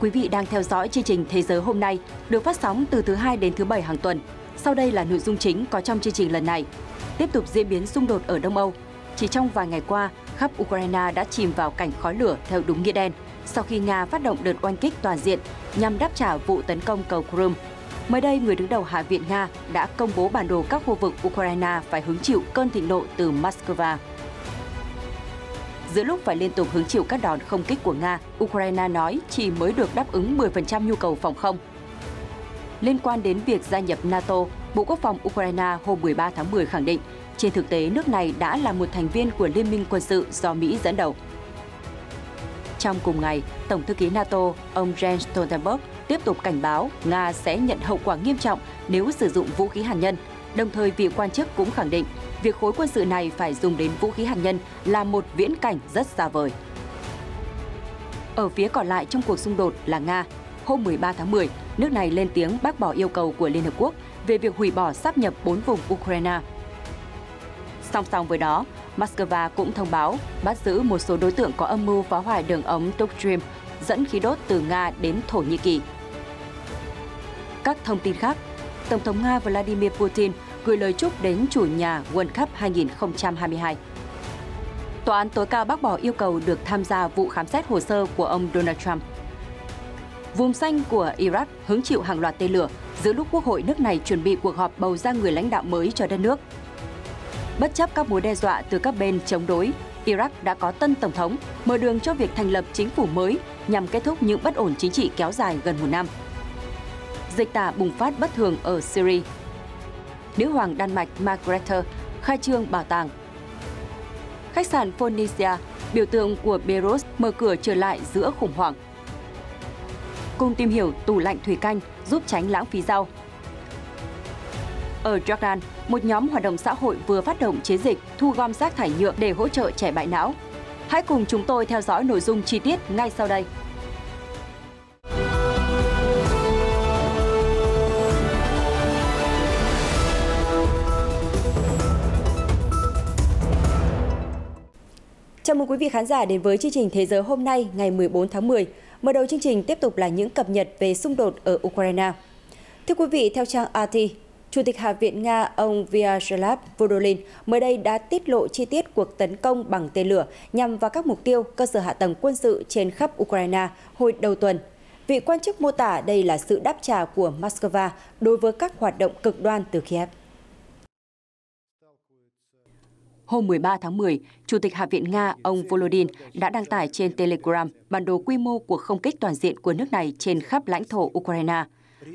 Quý vị đang theo dõi chương trình Thế giới hôm nay được phát sóng từ thứ hai đến thứ bảy hàng tuần. Sau đây là nội dung chính có trong chương trình lần này. Tiếp tục diễn biến xung đột ở Đông Âu. Chỉ trong vài ngày qua, khắp Ukraine đã chìm vào cảnh khói lửa theo đúng nghĩa đen sau khi Nga phát động đợt oanh kích toàn diện nhằm đáp trả vụ tấn công cầu Crimea. Mới đây, người đứng đầu Hạ viện Nga đã công bố bản đồ các khu vực Ukraine phải hứng chịu cơn thịnh nộ từ Moscow. Giữa lúc phải liên tục hứng chịu các đòn không kích của Nga, Ukraine nói chỉ mới được đáp ứng 10% nhu cầu phòng không. Liên quan đến việc gia nhập NATO, Bộ Quốc phòng Ukraine hôm 13 tháng 10 khẳng định, trên thực tế nước này đã là một thành viên của Liên minh quân sự do Mỹ dẫn đầu. Trong cùng ngày, Tổng thư ký NATO ông Jens Stoltenberg tiếp tục cảnh báo Nga sẽ nhận hậu quả nghiêm trọng nếu sử dụng vũ khí hạt nhân. Đồng thời, vị quan chức cũng khẳng định việc khối quân sự này phải dùng đến vũ khí hạt nhân là một viễn cảnh rất xa vời. Ở phía còn lại trong cuộc xung đột là Nga. Hôm 13 tháng 10, nước này lên tiếng bác bỏ yêu cầu của Liên Hợp Quốc về việc hủy bỏ sáp nhập 4 vùng Ukraine. Song song với đó, Moscow cũng thông báo bắt giữ một số đối tượng có âm mưu phá hoại đường ống Nord Stream dẫn khí đốt từ Nga đến Thổ Nhĩ Kỳ. Các thông tin khác, Tổng thống Nga Vladimir Putin gửi lời chúc đến chủ nhà World Cup 2022. Tòa án tối cao bác bỏ yêu cầu được tham gia vụ khám xét hồ sơ của ông Donald Trump. Vùng xanh của Iraq hứng chịu hàng loạt tên lửa giữa lúc Quốc hội nước này chuẩn bị cuộc họp bầu ra người lãnh đạo mới cho đất nước. Bất chấp các mối đe dọa từ các bên chống đối, Iraq đã có tân tổng thống, mở đường cho việc thành lập chính phủ mới nhằm kết thúc những bất ổn chính trị kéo dài gần một năm. Dịch tả bùng phát bất thường ở Syria. Nữ hoàng Đan Mạch Margrethe khai trương bảo tàng. Khách sạn Phoenicia, biểu tượng của Beirut mở cửa trở lại giữa khủng hoảng. Cùng tìm hiểu tủ lạnh thủy canh giúp tránh lãng phí rau. Ở Jordan, một nhóm hoạt động xã hội vừa phát động chiến dịch thu gom rác thải nhựa để hỗ trợ trẻ bại não. Hãy cùng chúng tôi theo dõi nội dung chi tiết ngay sau đây. Mừng quý vị khán giả đến với chương trình Thế giới hôm nay ngày 14 tháng 10. Mở đầu chương trình tiếp tục là những cập nhật về xung đột ở Ukraine. Thưa quý vị, theo trang RT, Chủ tịch Hạ viện Nga ông Vyacheslav Volodin mới đây đã tiết lộ chi tiết cuộc tấn công bằng tên lửa nhằm vào các mục tiêu cơ sở hạ tầng quân sự trên khắp Ukraine hồi đầu tuần. Vị quan chức mô tả đây là sự đáp trả của Moscow đối với các hoạt động cực đoan từ Kiev. Hôm 13 tháng 10, Chủ tịch Hạ viện Nga ông Volodin đã đăng tải trên Telegram bản đồ quy mô cuộc không kích toàn diện của nước này trên khắp lãnh thổ Ukraine.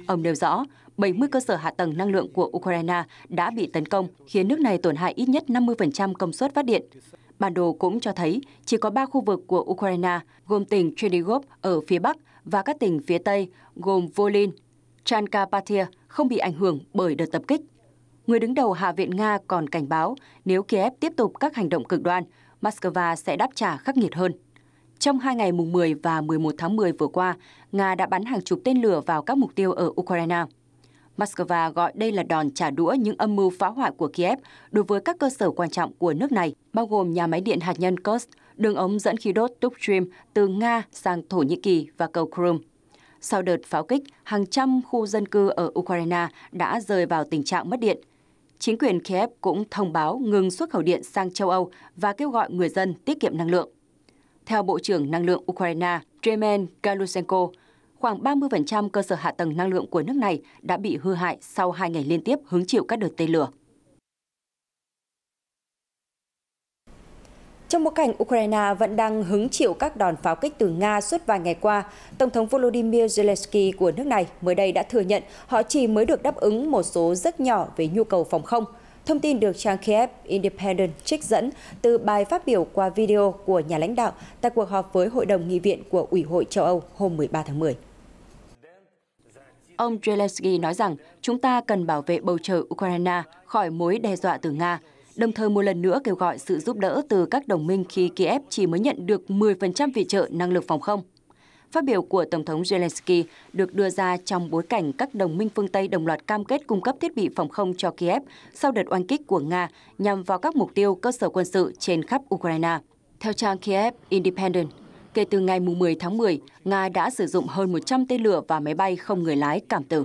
Ông nêu rõ, 70 cơ sở hạ tầng năng lượng của Ukraine đã bị tấn công, khiến nước này tổn hại ít nhất 50% công suất phát điện. Bản đồ cũng cho thấy chỉ có 3 khu vực của Ukraine, gồm tỉnh Chernigov ở phía Bắc và các tỉnh phía Tây, gồm Volyn, Chankapatia, không bị ảnh hưởng bởi đợt tập kích. Người đứng đầu Hạ viện Nga còn cảnh báo nếu Kiev tiếp tục các hành động cực đoan, Moscow sẽ đáp trả khắc nghiệt hơn. Trong hai ngày mùng 10 và 11 tháng 10 vừa qua, Nga đã bắn hàng chục tên lửa vào các mục tiêu ở Ukraine. Moscow gọi đây là đòn trả đũa những âm mưu phá hoại của Kiev đối với các cơ sở quan trọng của nước này, bao gồm nhà máy điện hạt nhân Kursk, đường ống dẫn khí đốt Túc Stream từ Nga sang Thổ Nhĩ Kỳ và cầu Crimea. Sau đợt pháo kích, hàng trăm khu dân cư ở Ukraine đã rơi vào tình trạng mất điện. Chính quyền Kiev cũng thông báo ngừng xuất khẩu điện sang châu Âu và kêu gọi người dân tiết kiệm năng lượng. Theo Bộ trưởng Năng lượng Ukraine Dremen Galusenko, khoảng 30% cơ sở hạ tầng năng lượng của nước này đã bị hư hại sau hai ngày liên tiếp hứng chịu các đợt tên lửa. Trong bối cảnh Ukraine vẫn đang hứng chịu các đòn pháo kích từ Nga suốt vài ngày qua, Tổng thống Volodymyr Zelensky của nước này mới đây đã thừa nhận họ chỉ mới được đáp ứng một số rất nhỏ về nhu cầu phòng không – Thông tin được trang Kiev Independent trích dẫn từ bài phát biểu qua video của nhà lãnh đạo tại cuộc họp với Hội đồng Nghị viện của Ủy hội châu Âu hôm 13 tháng 10. Ông Zelensky nói rằng chúng ta cần bảo vệ bầu trời Ukraine khỏi mối đe dọa từ Nga, đồng thời một lần nữa kêu gọi sự giúp đỡ từ các đồng minh khi Kiev chỉ mới nhận được 10% viện trợ năng lực phòng không. Phát biểu của Tổng thống Zelensky được đưa ra trong bối cảnh các đồng minh phương Tây đồng loạt cam kết cung cấp thiết bị phòng không cho Kiev sau đợt oanh kích của Nga nhằm vào các mục tiêu cơ sở quân sự trên khắp Ukraine. Theo trang Kiev Independent, Kể từ ngày 10 tháng 10, Nga đã sử dụng hơn 100 tên lửa và máy bay không người lái cảm tử.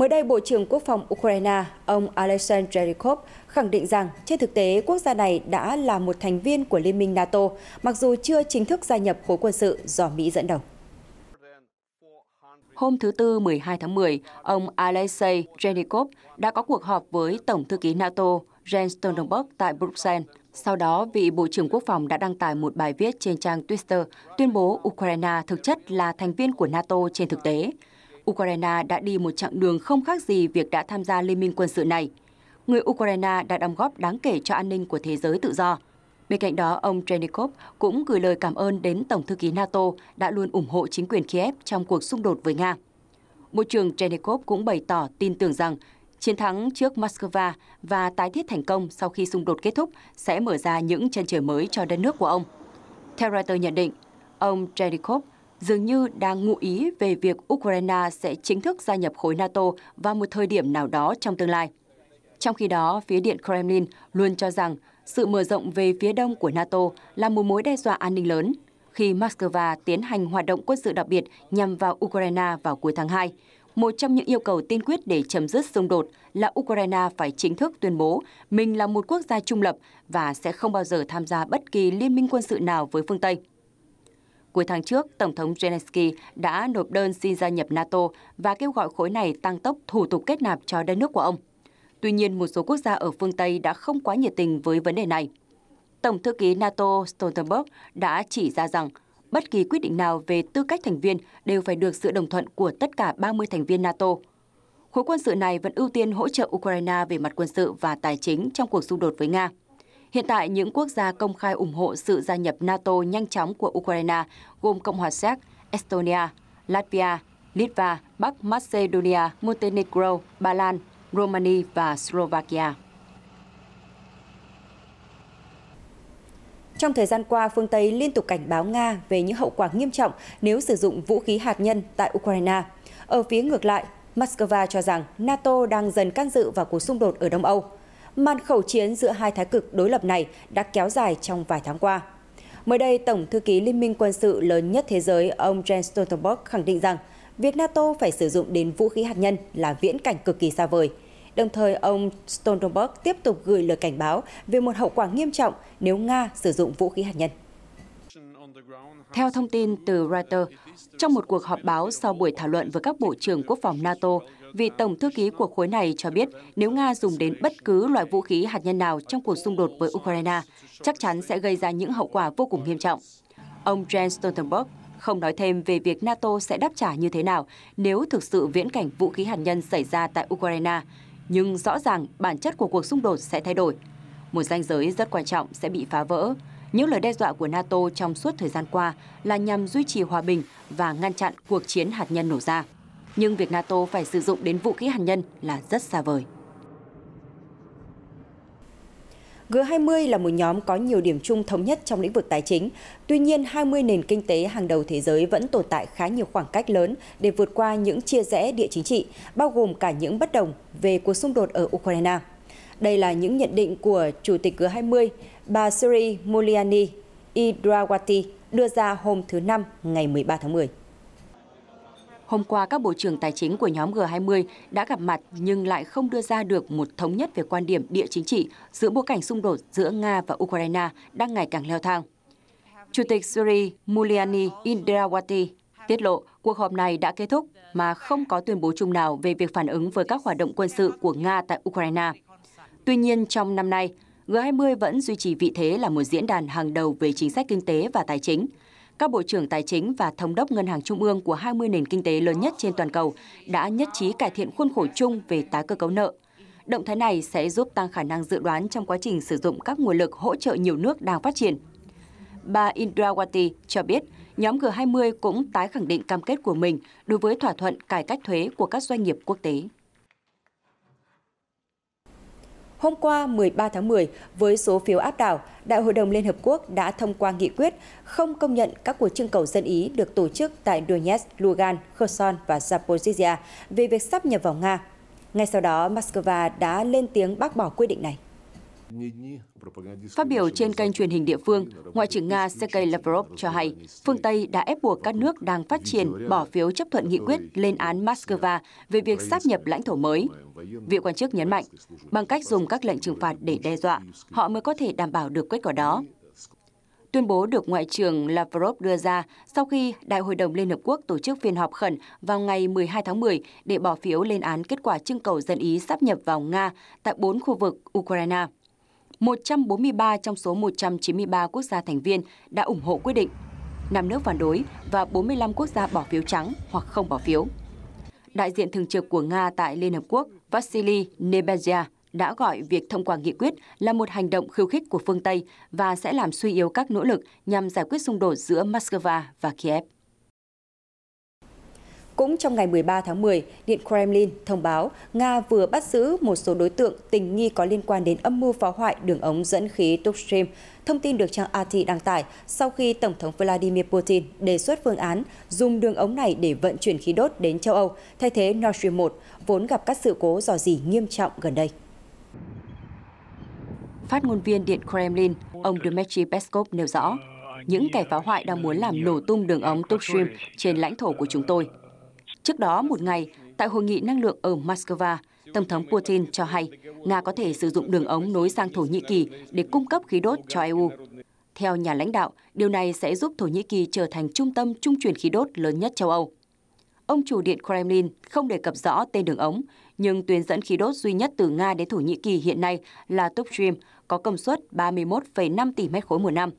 Mới đây, Bộ trưởng Quốc phòng Ukraine, ông Alexander Zherikov khẳng định rằng trên thực tế quốc gia này đã là một thành viên của Liên minh NATO, mặc dù chưa chính thức gia nhập khối quân sự do Mỹ dẫn đầu. Hôm thứ Tư 12 tháng 10, ông Alexei Zherikov đã có cuộc họp với Tổng thư ký NATO Jens Stoltenberg tại Bruxelles. Sau đó, vị Bộ trưởng Quốc phòng đã đăng tải một bài viết trên trang Twitter tuyên bố Ukraine thực chất là thành viên của NATO trên thực tế. Ukraine đã đi một chặng đường không khác gì việc đã tham gia liên minh quân sự này. Người Ukraine đã đóng góp đáng kể cho an ninh của thế giới tự do. Bên cạnh đó, ông Trenikov cũng gửi lời cảm ơn đến Tổng thư ký NATO đã luôn ủng hộ chính quyền Kiev trong cuộc xung đột với Nga. Bộ trưởng Trenikov cũng bày tỏ tin tưởng rằng chiến thắng trước Moscow và tái thiết thành công sau khi xung đột kết thúc sẽ mở ra những chân trời mới cho đất nước của ông. Theo Reuters nhận định, ông Trenikov dường như đang ngụ ý về việc Ukraine sẽ chính thức gia nhập khối NATO vào một thời điểm nào đó trong tương lai. Trong khi đó, phía Điện Kremlin luôn cho rằng sự mở rộng về phía đông của NATO là một mối đe dọa an ninh lớn khi Moscow tiến hành hoạt động quân sự đặc biệt nhằm vào Ukraine vào cuối tháng 2. Một trong những yêu cầu tiên quyết để chấm dứt xung đột là Ukraine phải chính thức tuyên bố mình là một quốc gia trung lập và sẽ không bao giờ tham gia bất kỳ liên minh quân sự nào với phương Tây. Cuối tháng trước, Tổng thống Zelensky đã nộp đơn xin gia nhập NATO và kêu gọi khối này tăng tốc thủ tục kết nạp cho đất nước của ông. Tuy nhiên, một số quốc gia ở phương Tây đã không quá nhiệt tình với vấn đề này. Tổng thư ký NATO Stoltenberg đã chỉ ra rằng bất kỳ quyết định nào về tư cách thành viên đều phải được sự đồng thuận của tất cả 30 thành viên NATO. Khối quân sự này vẫn ưu tiên hỗ trợ Ukraine về mặt quân sự và tài chính trong cuộc xung đột với Nga. Hiện tại, những quốc gia công khai ủng hộ sự gia nhập NATO nhanh chóng của Ukraine gồm Cộng hòa Séc, Estonia, Latvia, Litva, Bắc Macedonia, Montenegro, Ba Lan, Romania và Slovakia. Trong thời gian qua, phương Tây liên tục cảnh báo Nga về những hậu quả nghiêm trọng nếu sử dụng vũ khí hạt nhân tại Ukraine. Ở phía ngược lại, Moscow cho rằng NATO đang dần can dự vào cuộc xung đột ở Đông Âu. Màn khẩu chiến giữa hai thái cực đối lập này đã kéo dài trong vài tháng qua. Mới đây, Tổng thư ký Liên minh quân sự lớn nhất thế giới ông Jens Stoltenberg khẳng định rằng việc NATO phải sử dụng đến vũ khí hạt nhân là viễn cảnh cực kỳ xa vời. Đồng thời, ông Stoltenberg tiếp tục gửi lời cảnh báo về một hậu quả nghiêm trọng nếu Nga sử dụng vũ khí hạt nhân. Theo thông tin từ Reuters, trong một cuộc họp báo sau buổi thảo luận với các bộ trưởng quốc phòng NATO, vị tổng thư ký của khối này cho biết nếu Nga dùng đến bất cứ loại vũ khí hạt nhân nào trong cuộc xung đột với Ukraine, chắc chắn sẽ gây ra những hậu quả vô cùng nghiêm trọng. Ông Jens Stoltenberg không nói thêm về việc NATO sẽ đáp trả như thế nào nếu thực sự viễn cảnh vũ khí hạt nhân xảy ra tại Ukraine, nhưng rõ ràng bản chất của cuộc xung đột sẽ thay đổi. Một ranh giới rất quan trọng sẽ bị phá vỡ. Những lời đe dọa của NATO trong suốt thời gian qua là nhằm duy trì hòa bình và ngăn chặn cuộc chiến hạt nhân nổ ra. Nhưng việc NATO phải sử dụng đến vũ khí hạt nhân là rất xa vời. G20 là một nhóm có nhiều điểm chung thống nhất trong lĩnh vực tài chính. Tuy nhiên, 20 nền kinh tế hàng đầu thế giới vẫn tồn tại khá nhiều khoảng cách lớn để vượt qua những chia rẽ địa chính trị, bao gồm cả những bất đồng về cuộc xung đột ở Ukraine. Đây là những nhận định của Chủ tịch G20, bà Sri Mulyani Indrawati đưa ra hôm thứ Năm ngày 13 tháng 10. Hôm qua, các bộ trưởng tài chính của nhóm G20 đã gặp mặt nhưng lại không đưa ra được một thống nhất về quan điểm địa chính trị giữa bối cảnh xung đột giữa Nga và Ukraine đang ngày càng leo thang. Chủ tịch Sri Muliani Indrawati tiết lộ cuộc họp này đã kết thúc mà không có tuyên bố chung nào về việc phản ứng với các hoạt động quân sự của Nga tại Ukraine. Tuy nhiên, trong năm nay, G20 vẫn duy trì vị thế là một diễn đàn hàng đầu về chính sách kinh tế và tài chính – các bộ trưởng tài chính và thống đốc ngân hàng trung ương của 20 nền kinh tế lớn nhất trên toàn cầu đã nhất trí cải thiện khuôn khổ chung về tái cơ cấu nợ. Động thái này sẽ giúp tăng khả năng dự đoán trong quá trình sử dụng các nguồn lực hỗ trợ nhiều nước đang phát triển. Bà Indrawati cho biết, nhóm G20 cũng tái khẳng định cam kết của mình đối với thỏa thuận cải cách thuế của các doanh nghiệp quốc tế. Hôm qua 13 tháng 10, với số phiếu áp đảo, Đại hội đồng Liên Hợp Quốc đã thông qua nghị quyết không công nhận các cuộc trưng cầu dân Ý được tổ chức tại Donetsk, Lugan, Kherson và Zaporizhia về việc sắp nhập vào Nga. Ngay sau đó, Moscow đã lên tiếng bác bỏ quyết định này. Phát biểu trên kênh truyền hình địa phương, Ngoại trưởng Nga Sergei Lavrov cho hay phương Tây đã ép buộc các nước đang phát triển bỏ phiếu chấp thuận nghị quyết lên án Moscow về việc sáp nhập lãnh thổ mới. Vị quan chức nhấn mạnh, bằng cách dùng các lệnh trừng phạt để đe dọa, họ mới có thể đảm bảo được kết quả đó. Tuyên bố được Ngoại trưởng Lavrov đưa ra sau khi Đại hội đồng Liên Hợp Quốc tổ chức phiên họp khẩn vào ngày 12 tháng 10 để bỏ phiếu lên án kết quả trưng cầu dân Ý sắp nhập vào Nga tại bốn khu vực Ukraine. 143 trong số 193 quốc gia thành viên đã ủng hộ quyết định, 5 nước phản đối và 45 quốc gia bỏ phiếu trắng hoặc không bỏ phiếu. Đại diện thường trực của Nga tại Liên Hợp Quốc Vasily Nebenzia đã gọi việc thông qua nghị quyết là một hành động khiêu khích của phương Tây và sẽ làm suy yếu các nỗ lực nhằm giải quyết xung đột giữa Moscow và Kiev. Cũng trong ngày 13 tháng 10, Điện Kremlin thông báo Nga vừa bắt giữ một số đối tượng tình nghi có liên quan đến âm mưu phá hoại đường ống dẫn khí Túc Stream. Thông tin được trang RT đăng tải sau khi Tổng thống Vladimir Putin đề xuất phương án dùng đường ống này để vận chuyển khí đốt đến châu Âu, thay thế Nord Stream 1, vốn gặp các sự cố dò dỉ nghiêm trọng gần đây. Phát ngôn viên Điện Kremlin, ông Dmitry Peskov nêu rõ, những kẻ phá hoại đang muốn làm nổ tung đường ống Túc Stream trên lãnh thổ của chúng tôi. Trước đó một ngày, tại hội nghị năng lượng ở Moscow, Tổng thống Putin cho hay Nga có thể sử dụng đường ống nối sang Thổ Nhĩ Kỳ để cung cấp khí đốt cho EU. Theo nhà lãnh đạo, điều này sẽ giúp Thổ Nhĩ Kỳ trở thành trung tâm trung chuyển khí đốt lớn nhất châu Âu. Ông chủ điện Kremlin không đề cập rõ tên đường ống, nhưng tuyến dẫn khí đốt duy nhất từ Nga đến Thổ Nhĩ Kỳ hiện nay là Túc Stream, có công suất 31,5 tỷ mét khối một năm.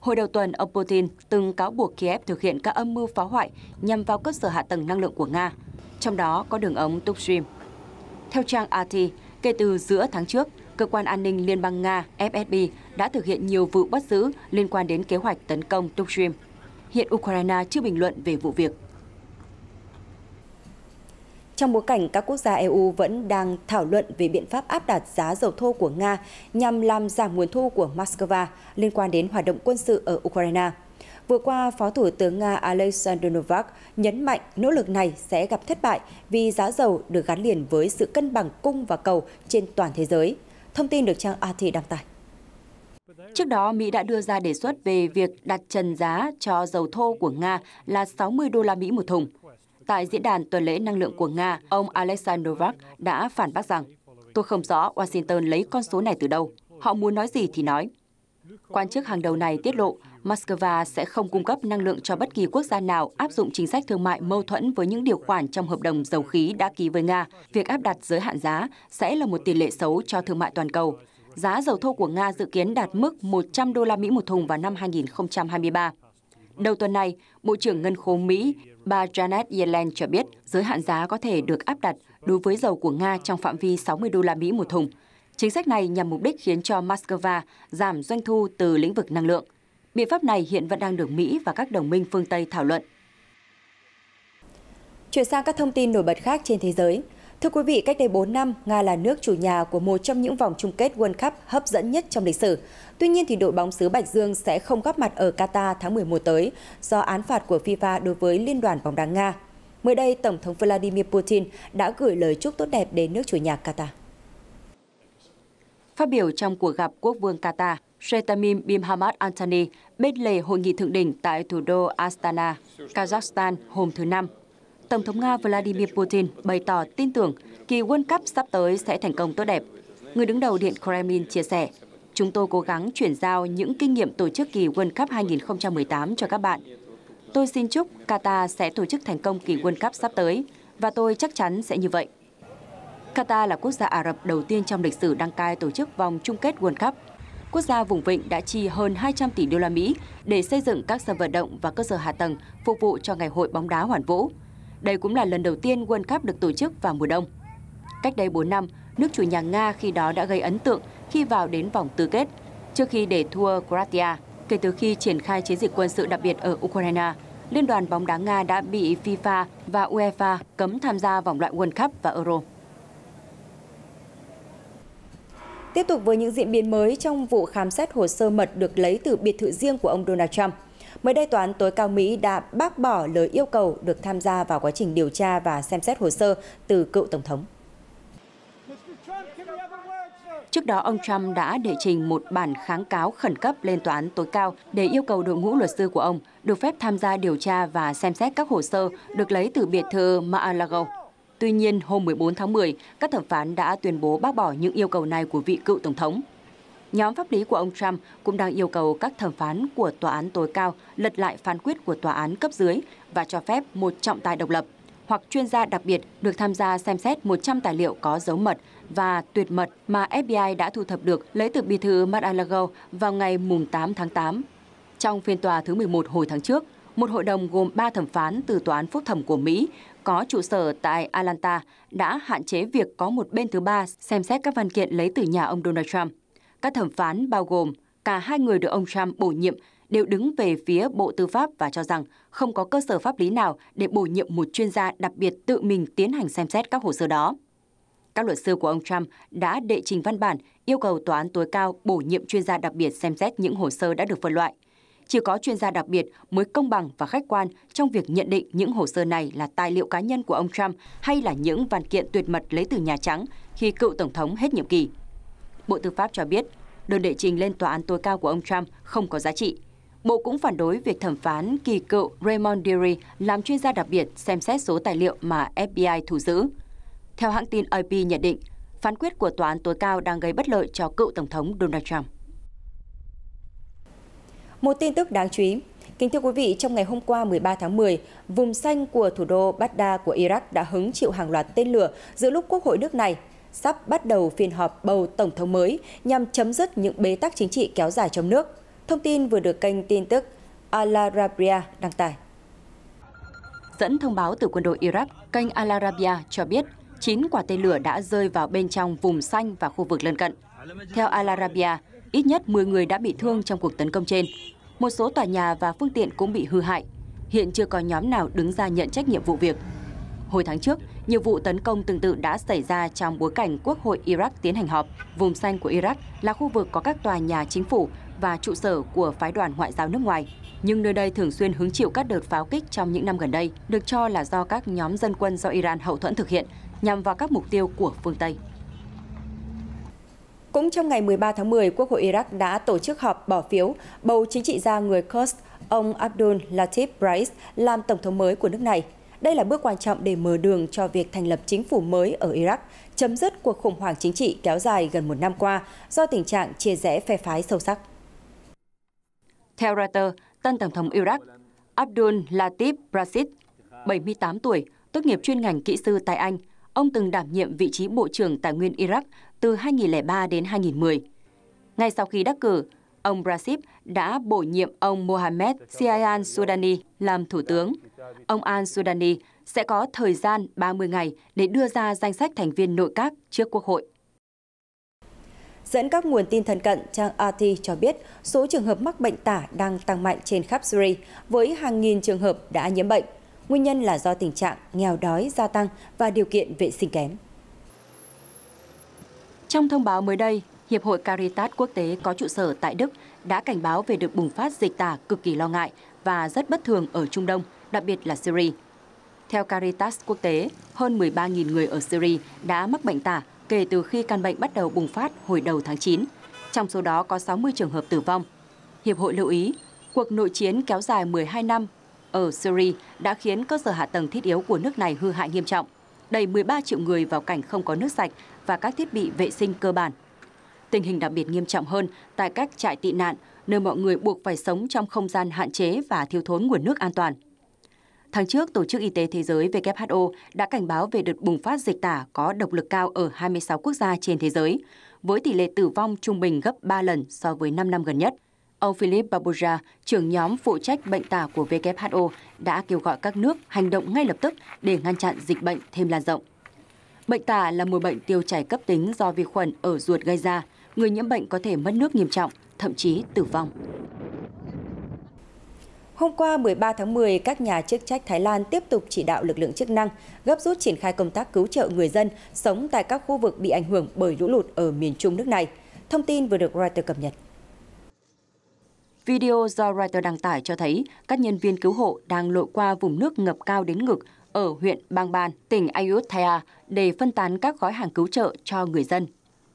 Hồi đầu tuần, ông Putin từng cáo buộc Kiev thực hiện các âm mưu phá hoại nhằm vào cơ sở hạ tầng năng lượng của Nga, trong đó có đường ống Túc Stream. Theo trang RT, kể từ giữa tháng trước, Cơ quan an ninh Liên bang Nga FSB đã thực hiện nhiều vụ bắt giữ liên quan đến kế hoạch tấn công Túc Stream. Hiện Ukraine chưa bình luận về vụ việc trong bối cảnh các quốc gia EU vẫn đang thảo luận về biện pháp áp đặt giá dầu thô của Nga nhằm làm giảm nguồn thu của Moscow liên quan đến hoạt động quân sự ở Ukraine. Vừa qua, Phó Thủ tướng Nga Alexander Novak nhấn mạnh nỗ lực này sẽ gặp thất bại vì giá dầu được gắn liền với sự cân bằng cung và cầu trên toàn thế giới. Thông tin được trang RT đăng tải. Trước đó, Mỹ đã đưa ra đề xuất về việc đặt trần giá cho dầu thô của Nga là 60 đô la Mỹ một thùng. Tại diễn đàn tuần lễ năng lượng của Nga, ông Alexander Novak đã phản bác rằng tôi không rõ Washington lấy con số này từ đâu. Họ muốn nói gì thì nói. Quan chức hàng đầu này tiết lộ Moscow sẽ không cung cấp năng lượng cho bất kỳ quốc gia nào áp dụng chính sách thương mại mâu thuẫn với những điều khoản trong hợp đồng dầu khí đã ký với Nga. Việc áp đặt giới hạn giá sẽ là một tiền lệ xấu cho thương mại toàn cầu. Giá dầu thô của Nga dự kiến đạt mức 100 đô la Mỹ một thùng vào năm 2023. Đầu tuần này, Bộ trưởng Ngân khố Mỹ bà Janet Yellen cho biết, giới hạn giá có thể được áp đặt đối với dầu của Nga trong phạm vi 60 đô la Mỹ một thùng. Chính sách này nhằm mục đích khiến cho Moscow giảm doanh thu từ lĩnh vực năng lượng. Biện pháp này hiện vẫn đang được Mỹ và các đồng minh phương Tây thảo luận. Chuyển sang các thông tin nổi bật khác trên thế giới. Thưa quý vị, cách đây 4 năm, Nga là nước chủ nhà của một trong những vòng chung kết World Cup hấp dẫn nhất trong lịch sử. Tuy nhiên, thì đội bóng xứ Bạch Dương sẽ không góp mặt ở Qatar tháng 11 tới do án phạt của FIFA đối với Liên đoàn bóng đá Nga. Mới đây, Tổng thống Vladimir Putin đã gửi lời chúc tốt đẹp đến nước chủ nhà Qatar. Phát biểu trong cuộc gặp quốc vương Qatar, Sheikh Tamim bin Hamad Anthony bên lề hội nghị thượng đỉnh tại thủ đô Astana, Kazakhstan hôm thứ Năm, Tổng thống Nga Vladimir Putin bày tỏ tin tưởng kỳ World Cup sắp tới sẽ thành công tốt đẹp. Người đứng đầu Điện Kremlin chia sẻ, chúng tôi cố gắng chuyển giao những kinh nghiệm tổ chức kỳ World Cup 2018 cho các bạn. Tôi xin chúc Qatar sẽ tổ chức thành công kỳ World Cup sắp tới, và tôi chắc chắn sẽ như vậy. Qatar là quốc gia Ả Rập đầu tiên trong lịch sử đăng cai tổ chức vòng chung kết World Cup. Quốc gia vùng vịnh đã chi hơn 200 tỷ đô la Mỹ để xây dựng các sân vận động và cơ sở hạ tầng phục vụ cho Ngày hội bóng đá hoàn vũ. Đây cũng là lần đầu tiên World Cup được tổ chức vào mùa đông. Cách đây 4 năm, nước chủ nhà Nga khi đó đã gây ấn tượng khi vào đến vòng tứ kết, trước khi để thua Croatia. Kể từ khi triển khai chiến dịch quân sự đặc biệt ở Ukraine, Liên đoàn bóng đá Nga đã bị FIFA và UEFA cấm tham gia vòng loại World Cup và Euro. Tiếp tục với những diễn biến mới trong vụ khám xét hồ sơ mật được lấy từ biệt thự riêng của ông Donald Trump. Mới đây, Tòa án tối cao Mỹ đã bác bỏ lời yêu cầu được tham gia vào quá trình điều tra và xem xét hồ sơ từ cựu Tổng thống. Trước đó, ông Trump đã đệ trình một bản kháng cáo khẩn cấp lên tòa án tối cao để yêu cầu đội ngũ luật sư của ông được phép tham gia điều tra và xem xét các hồ sơ được lấy từ biệt thự Mar-a-Lago. Tuy nhiên, hôm 14 tháng 10, các thẩm phán đã tuyên bố bác bỏ những yêu cầu này của vị cựu tổng thống. Nhóm pháp lý của ông Trump cũng đang yêu cầu các thẩm phán của tòa án tối cao lật lại phán quyết của tòa án cấp dưới và cho phép một trọng tài độc lập hoặc chuyên gia đặc biệt được tham gia xem xét 100 tài liệu có dấu mật và tuyệt mật mà FBI đã thu thập được lấy từ biệt thự Mar-a-Lago vào ngày 8 tháng 8. Trong phiên tòa thứ 11 hồi tháng trước, một hội đồng gồm 3 thẩm phán từ Tòa án Phúc thẩm của Mỹ có trụ sở tại Atlanta đã hạn chế việc có một bên thứ ba xem xét các văn kiện lấy từ nhà ông Donald Trump. Các thẩm phán bao gồm cả hai người được ông Trump bổ nhiệm đều đứng về phía Bộ Tư pháp và cho rằng không có cơ sở pháp lý nào để bổ nhiệm một chuyên gia đặc biệt tự mình tiến hành xem xét các hồ sơ đó. Các luật sư của ông Trump đã đệ trình văn bản yêu cầu tòa án tối cao bổ nhiệm chuyên gia đặc biệt xem xét những hồ sơ đã được phân loại. Chỉ có chuyên gia đặc biệt mới công bằng và khách quan trong việc nhận định những hồ sơ này là tài liệu cá nhân của ông Trump hay là những văn kiện tuyệt mật lấy từ Nhà Trắng khi cựu Tổng thống hết nhiệm kỳ. Bộ Tư pháp cho biết, đơn đệ trình lên tòa án tối cao của ông Trump không có giá trị. Bộ cũng phản đối việc thẩm phán kỳ cựu Raymond Deary làm chuyên gia đặc biệt xem xét số tài liệu mà FBI thu giữ. Theo hãng tin AP nhận định, phán quyết của tòa án tối cao đang gây bất lợi cho cựu Tổng thống Donald Trump. Một tin tức đáng chú ý. Kính thưa quý vị, trong ngày hôm qua 13 tháng 10, vùng xanh của thủ đô Baghdad của Iraq đã hứng chịu hàng loạt tên lửa giữa lúc quốc hội nước này sắp bắt đầu phiên họp bầu tổng thống mới nhằm chấm dứt những bế tắc chính trị kéo dài trong nước. Thông tin vừa được kênh tin tức Al Arabiya đăng tải. Dẫn thông báo từ quân đội Iraq, kênh Al Arabiya cho biết 9 quả tên lửa đã rơi vào bên trong vùng xanh và khu vực lân cận. Theo Al Arabiya, ít nhất 10 người đã bị thương trong cuộc tấn công trên. Một số tòa nhà và phương tiện cũng bị hư hại. Hiện chưa có nhóm nào đứng ra nhận trách nhiệm vụ việc. Hồi tháng trước, nhiều vụ tấn công tương tự đã xảy ra trong bối cảnh Quốc hội Iraq tiến hành họp. Vùng xanh của Iraq là khu vực có các tòa nhà chính phủ và trụ sở của phái đoàn ngoại giao nước ngoài. Nhưng nơi đây thường xuyên hứng chịu các đợt pháo kích trong những năm gần đây, được cho là do các nhóm dân quân do Iran hậu thuẫn thực hiện nhằm vào các mục tiêu của phương Tây. Cũng trong ngày 13 tháng 10, Quốc hội Iraq đã tổ chức họp bỏ phiếu bầu chính trị gia người Kurd ông Abdul Latif Brais làm tổng thống mới của nước này. Đây là bước quan trọng để mở đường cho việc thành lập chính phủ mới ở Iraq, chấm dứt cuộc khủng hoảng chính trị kéo dài gần một năm qua do tình trạng chia rẽ phe phái sâu sắc. Theo Reuters, tân tổng thống Iraq Abdul Latif Brasit, 78 tuổi, tốt nghiệp chuyên ngành kỹ sư tại Anh, ông từng đảm nhiệm vị trí Bộ trưởng Tài nguyên Iraq từ 2003 đến 2010. Ngay sau khi đắc cử, ông Brasif đã bổ nhiệm ông Mohamed Siayan Sudani làm thủ tướng. Ông al-Sudani sẽ có thời gian 30 ngày để đưa ra danh sách thành viên nội các trước Quốc hội. Dẫn các nguồn tin thân cận, trang RT cho biết số trường hợp mắc bệnh tả đang tăng mạnh trên khắp Syria với hàng nghìn trường hợp đã nhiễm bệnh. Nguyên nhân là do tình trạng nghèo đói gia tăng và điều kiện vệ sinh kém. Trong thông báo mới đây, Hiệp hội Caritas Quốc tế có trụ sở tại Đức đã cảnh báo về được bùng phát dịch tả cực kỳ lo ngại và rất bất thường ở Trung Đông, đặc biệt là Syria. Theo Caritas Quốc tế, hơn 13.000 người ở Syria đã mắc bệnh tả kể từ khi căn bệnh bắt đầu bùng phát hồi đầu tháng 9. Trong số đó có 60 trường hợp tử vong. Hiệp hội lưu ý, cuộc nội chiến kéo dài 12 năm ở Syria đã khiến cơ sở hạ tầng thiết yếu của nước này hư hại nghiêm trọng, đẩy 13 triệu người vào cảnh không có nước sạch và các thiết bị vệ sinh cơ bản. Tình hình đặc biệt nghiêm trọng hơn tại các trại tị nạn, nơi mọi người buộc phải sống trong không gian hạn chế và thiếu thốn nguồn nước an toàn. Tháng trước, Tổ chức Y tế Thế giới WHO đã cảnh báo về đợt bùng phát dịch tả có độc lực cao ở 26 quốc gia trên thế giới, với tỷ lệ tử vong trung bình gấp 3 lần so với 5 năm gần nhất. Ông Philip Babuja, trưởng nhóm phụ trách bệnh tả của WHO, đã kêu gọi các nước hành động ngay lập tức để ngăn chặn dịch bệnh thêm lan rộng. Bệnh tả là một bệnh tiêu chảy cấp tính do vi khuẩn ở ruột gây ra. Người nhiễm bệnh có thể mất nước nghiêm trọng, thậm chí tử vong. Hôm qua 13 tháng 10, các nhà chức trách Thái Lan tiếp tục chỉ đạo lực lượng chức năng gấp rút triển khai công tác cứu trợ người dân sống tại các khu vực bị ảnh hưởng bởi lũ lụt ở miền Trung nước này. Thông tin vừa được Reuters cập nhật. Video do Reuters đăng tải cho thấy các nhân viên cứu hộ đang lội qua vùng nước ngập cao đến ngực ở huyện Bang Ban, tỉnh Ayutthaya để phân tán các gói hàng cứu trợ cho người dân.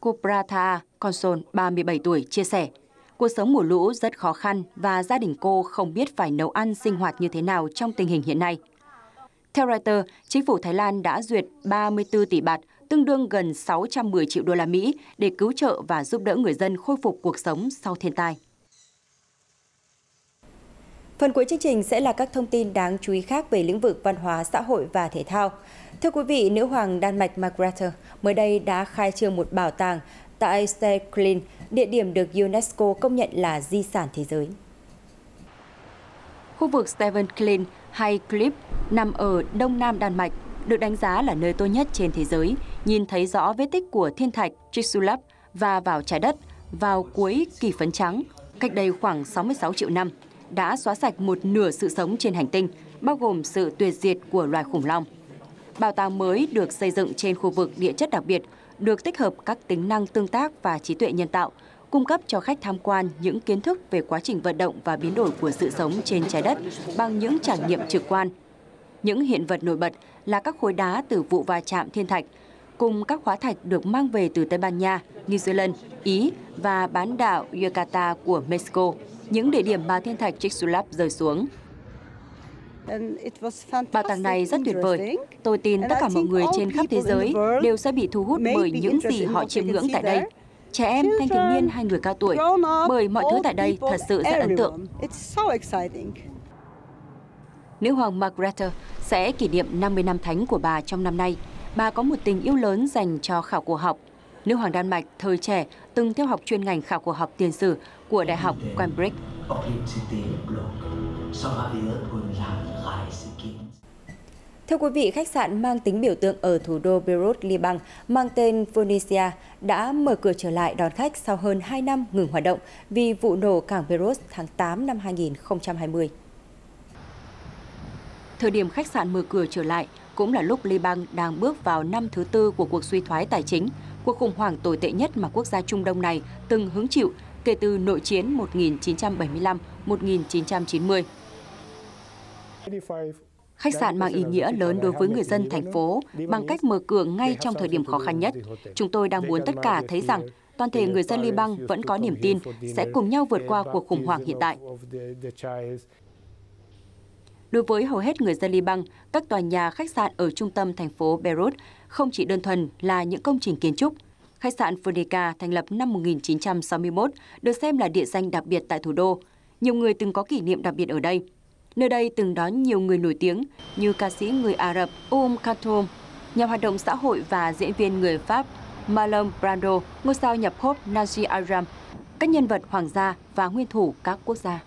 Kopratha Conson, 37 tuổi, chia sẻ, cuộc sống mùa lũ rất khó khăn và gia đình cô không biết phải nấu ăn sinh hoạt như thế nào trong tình hình hiện nay. Theo Reuters, chính phủ Thái Lan đã duyệt 34 tỷ bạt, tương đương gần 610 triệu đô la Mỹ để cứu trợ và giúp đỡ người dân khôi phục cuộc sống sau thiên tai. Phần cuối chương trình sẽ là các thông tin đáng chú ý khác về lĩnh vực văn hóa, xã hội và thể thao. Thưa quý vị, nữ hoàng Đan Mạch Margrethe mới đây đã khai trương một bảo tàng tại Stettin, địa điểm được UNESCO công nhận là di sản thế giới. Khu vực Steven hay Klip nằm ở đông nam Đan Mạch, được đánh giá là nơi tốt nhất trên thế giới, nhìn thấy rõ vết tích của thiên thạch Chicxulub và vào trái đất vào cuối kỳ phấn trắng, cách đây khoảng 66 triệu năm, đã xóa sạch một nửa sự sống trên hành tinh, bao gồm sự tuyệt diệt của loài khủng long. Bảo tàng mới được xây dựng trên khu vực địa chất đặc biệt, được tích hợp các tính năng tương tác và trí tuệ nhân tạo, cung cấp cho khách tham quan những kiến thức về quá trình vận động và biến đổi của sự sống trên trái đất bằng những trải nghiệm trực quan. Những hiện vật nổi bật là các khối đá từ vụ va chạm thiên thạch, cùng các hóa thạch được mang về từ Tây Ban Nha, New Zealand, Ý và bán đảo Yucatan của Mexico, những địa điểm mà thiên thạch Chicxulub rơi xuống. Bảo tàng này rất tuyệt vời. Tôi tin tất cả mọi người trên khắp thế giới đều sẽ bị thu hút bởi những gì họ chiêm ngưỡng tại đây. Trẻ em, thanh thiếu niên hay người cao tuổi, bởi mọi thứ tại đây thật sự rất ấn tượng. Nữ hoàng Margrethe sẽ kỷ niệm 50 năm thánh của bà trong năm nay. Bà có một tình yêu lớn dành cho khảo cổ học. Nữ hoàng Đan Mạch thời trẻ từng theo học chuyên ngành khảo cổ học tiền sử của Đại học Cambridge. Thưa quý vị, khách sạn mang tính biểu tượng ở thủ đô Beirut, Liban mang tên Phoenicia đã mở cửa trở lại đón khách sau hơn 2 năm ngừng hoạt động vì vụ nổ cảng Beirut tháng 8 năm 2020. Thời điểm khách sạn mở cửa trở lại cũng là lúc Liban đang bước vào năm thứ tư của cuộc suy thoái tài chính, cuộc khủng hoảng tồi tệ nhất mà quốc gia Trung Đông này từng hứng chịu kể từ nội chiến 1975-1990. Khách sạn mang ý nghĩa lớn đối với người dân thành phố bằng cách mở cửa ngay trong thời điểm khó khăn nhất. Chúng tôi đang muốn tất cả thấy rằng toàn thể người dân Liban vẫn có niềm tin sẽ cùng nhau vượt qua cuộc khủng hoảng hiện tại. Đối với hầu hết người dân Liban, các tòa nhà khách sạn ở trung tâm thành phố Beirut không chỉ đơn thuần là những công trình kiến trúc. Khách sạn Funica thành lập năm 1961 được xem là địa danh đặc biệt tại thủ đô. Nhiều người từng có kỷ niệm đặc biệt ở đây. Nơi đây từng đón nhiều người nổi tiếng như ca sĩ người Ả Rập Um Khartoum, nhà hoạt động xã hội và diễn viên người Pháp Marlon Brando, ngôi sao nhập pop Najee Aram, các nhân vật hoàng gia và nguyên thủ các quốc gia.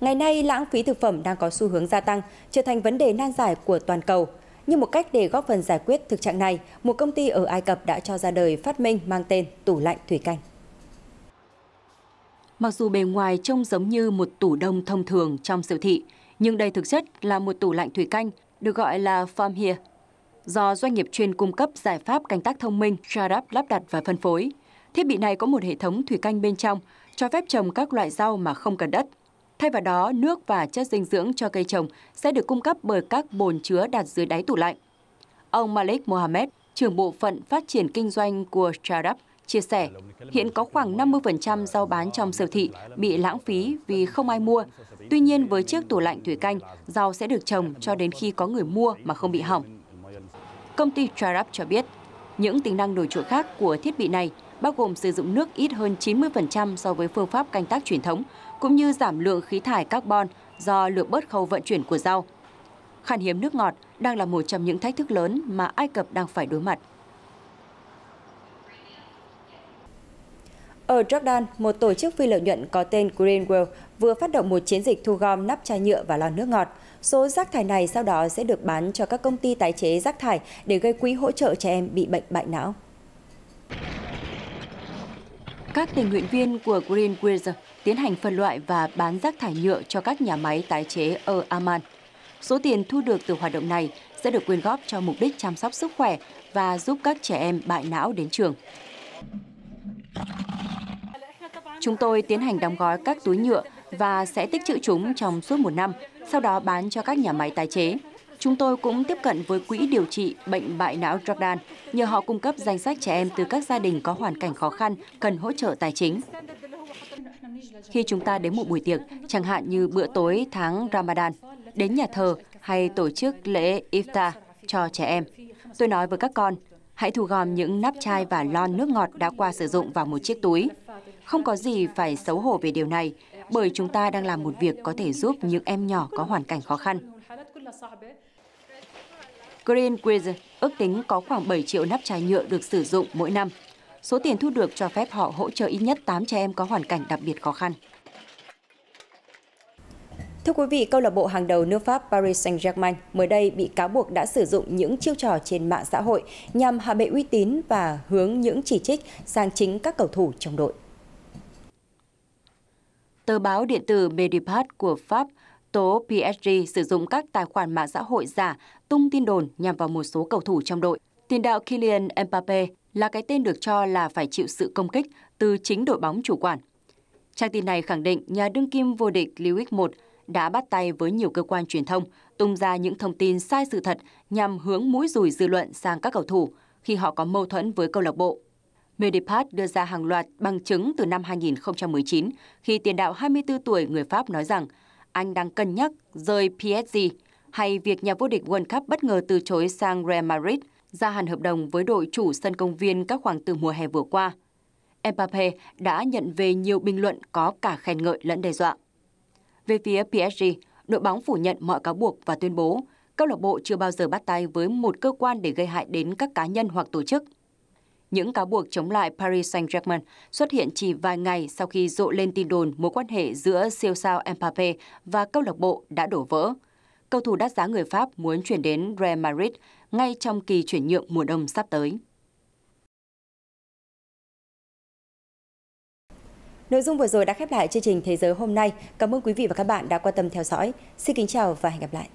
Ngày nay, lãng phí thực phẩm đang có xu hướng gia tăng, trở thành vấn đề nan giải của toàn cầu. Như một cách để góp phần giải quyết thực trạng này, một công ty ở Ai Cập đã cho ra đời phát minh mang tên tủ lạnh thủy canh. Mặc dù bề ngoài trông giống như một tủ đông thông thường trong siêu thị, nhưng đây thực chất là một tủ lạnh thủy canh được gọi là Farm Here, do doanh nghiệp chuyên cung cấp giải pháp canh tác thông minh Sharap lắp đặt và phân phối. Thiết bị này có một hệ thống thủy canh bên trong, cho phép trồng các loại rau mà không cần đất. Thay vào đó, nước và chất dinh dưỡng cho cây trồng sẽ được cung cấp bởi các bồn chứa đặt dưới đáy tủ lạnh. Ông Malik Mohamed, trưởng bộ phận phát triển kinh doanh của Sharap, chia sẻ, hiện có khoảng 50% rau bán trong siêu thị bị lãng phí vì không ai mua. Tuy nhiên, với chiếc tủ lạnh thủy canh, rau sẽ được trồng cho đến khi có người mua mà không bị hỏng. Công ty Trarap cho biết, những tính năng nổi trội khác của thiết bị này bao gồm sử dụng nước ít hơn 90% so với phương pháp canh tác truyền thống, cũng như giảm lượng khí thải carbon do lượng bớt khâu vận chuyển của rau. Khan hiếm nước ngọt đang là một trong những thách thức lớn mà Ai Cập đang phải đối mặt. Ở Jordan, một tổ chức phi lợi nhuận có tên Greenwell vừa phát động một chiến dịch thu gom nắp chai nhựa và lon nước ngọt. Số rác thải này sau đó sẽ được bán cho các công ty tái chế rác thải để gây quỹ hỗ trợ trẻ em bị bệnh bại não. Các tình nguyện viên của Greenwell tiến hành phân loại và bán rác thải nhựa cho các nhà máy tái chế ở Amman. Số tiền thu được từ hoạt động này sẽ được quyên góp cho mục đích chăm sóc sức khỏe và giúp các trẻ em bại não đến trường. Chúng tôi tiến hành đóng gói các túi nhựa và sẽ tích trữ chúng trong suốt một năm, sau đó bán cho các nhà máy tái chế. Chúng tôi cũng tiếp cận với quỹ điều trị bệnh bại não Jordan, nhờ họ cung cấp danh sách trẻ em từ các gia đình có hoàn cảnh khó khăn cần hỗ trợ tài chính. Khi chúng ta đến một buổi tiệc, chẳng hạn như bữa tối tháng Ramadan, đến nhà thờ hay tổ chức lễ iftar cho trẻ em, tôi nói với các con, hãy thu gom những nắp chai và lon nước ngọt đã qua sử dụng vào một chiếc túi. Không có gì phải xấu hổ về điều này, bởi chúng ta đang làm một việc có thể giúp những em nhỏ có hoàn cảnh khó khăn. Green Quiz ước tính có khoảng 7 triệu nắp chai nhựa được sử dụng mỗi năm. Số tiền thu được cho phép họ hỗ trợ ít nhất 8 trẻ em có hoàn cảnh đặc biệt khó khăn. Thưa quý vị, câu lạc bộ hàng đầu nước Pháp Paris Saint-Germain mới đây bị cáo buộc đã sử dụng những chiêu trò trên mạng xã hội nhằm hạ bệ uy tín và hướng những chỉ trích sang chính các cầu thủ trong đội. Tờ báo điện tử Mediapart của Pháp, tố PSG sử dụng các tài khoản mạng xã hội giả tung tin đồn nhằm vào một số cầu thủ trong đội. Tiền đạo Kylian Mbappe là cái tên được cho là phải chịu sự công kích từ chính đội bóng chủ quản. Trang tin này khẳng định nhà đương kim vô địch Lewis 1 đã bắt tay với nhiều cơ quan truyền thông, tung ra những thông tin sai sự thật nhằm hướng mũi dùi dư luận sang các cầu thủ khi họ có mâu thuẫn với câu lạc bộ. Mediapart đưa ra hàng loạt bằng chứng từ năm 2019 khi tiền đạo 24 tuổi người Pháp nói rằng anh đang cân nhắc rời PSG hay việc nhà vô địch World Cup bất ngờ từ chối sang Real Madrid gia hạn hợp đồng với đội chủ sân công viên các khoảng từ mùa hè vừa qua. Mbappe đã nhận về nhiều bình luận có cả khen ngợi lẫn đe dọa. Về phía PSG, đội bóng phủ nhận mọi cáo buộc và tuyên bố câu lạc bộ chưa bao giờ bắt tay với một cơ quan để gây hại đến các cá nhân hoặc tổ chức. Những cáo buộc chống lại Paris Saint-Germain xuất hiện chỉ vài ngày sau khi rộ lên tin đồn mối quan hệ giữa siêu sao Mbappe và câu lạc bộ đã đổ vỡ. Cầu thủ đắt giá người Pháp muốn chuyển đến Real Madrid ngay trong kỳ chuyển nhượng mùa đông sắp tới. Nội dung vừa rồi đã khép lại chương trình Thế giới hôm nay. Cảm ơn quý vị và các bạn đã quan tâm theo dõi. Xin kính chào và hẹn gặp lại.